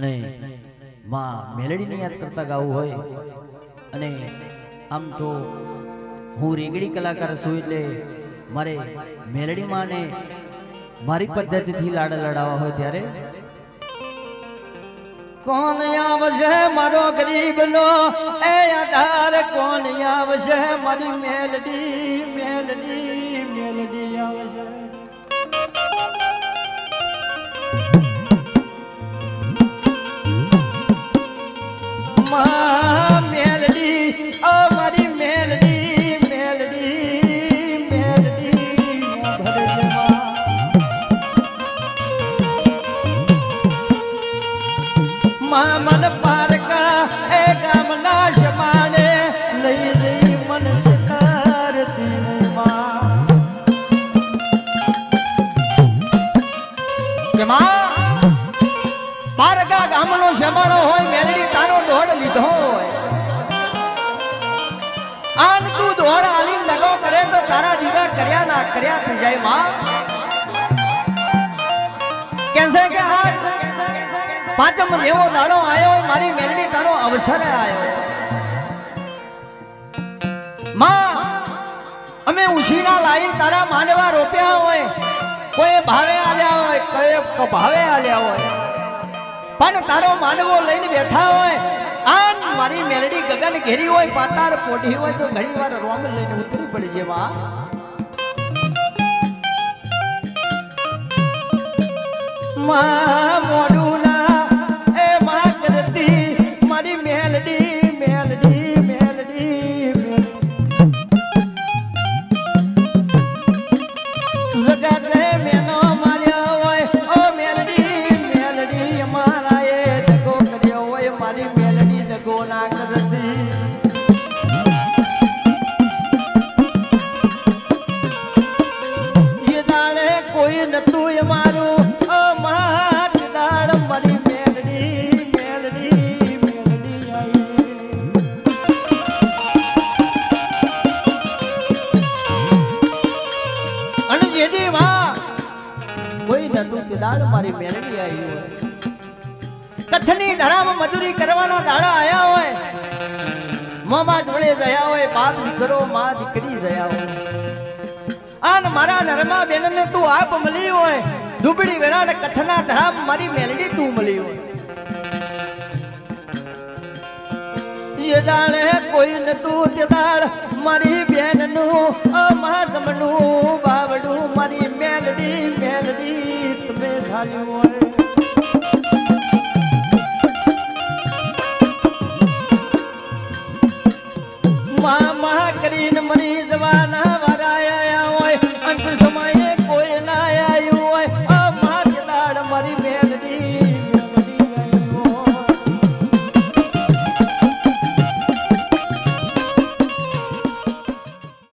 અને માં મેલડીને યાદ કરતા ગાવું હોય. અને આમ તો હું રેગડી કલાકાર છું એટલે મારે મેલડી ને મારી પદ્ધતિથી લાડા લડાવવા હોય ત્યારે? કોણ આવશે મારો ગરીબનો? એ આધાર કોણ આવશે મારી મેલડી મેલડી? માં મન પારકા, એ ગામના શમાને લઈ જઈ મન શિકારતી માં. પારકા ગામનો શમાણો હોય, મેલડી તારો દોડ લીધો હોય. આન તું દોડ આલી લગો કરે તો તારા દીવા કર્યા ના કર્યા થઈ જાય, માં. કે આજ પાંચમ જેવો દાડો આવ્યો મારી મેલડી તારો અવસર આવ્યો માં, અમે ઉછીના લાઈન તારા માંડવા રોપ્યા હોય, કોઈ ભાવે આલ્યા હોય, કોઈ ભાવે આલ્યા હોય. પણ તારો માંડવો લઈને બેઠા હોય, આન મારી મેલડી ગગન ઘેરી હોય પાતાર પોઢી હોય, તો ઘણી વાર રોમ લઈને ઉતરી પડી જેવા માં માં. કોઈ નતું તે દાડ મારી મેલડી આવી હોય. કચ્છની ધરામાં મજૂરી કરવાના દાડા આયા હોય. મોમાં જોડે જયા હોય, બાપ દીકરો, માં દીકરી જયા હોય. આન મારા નરમા બેનને તું આપ મળી હોય. દુબળી વેરાડ કચ્છના તે દાડ મારી તમે ઝાલ્યું હોય. મામા કરીને મરી જવાના વરાયા હોય. અંત સમયે કોઈ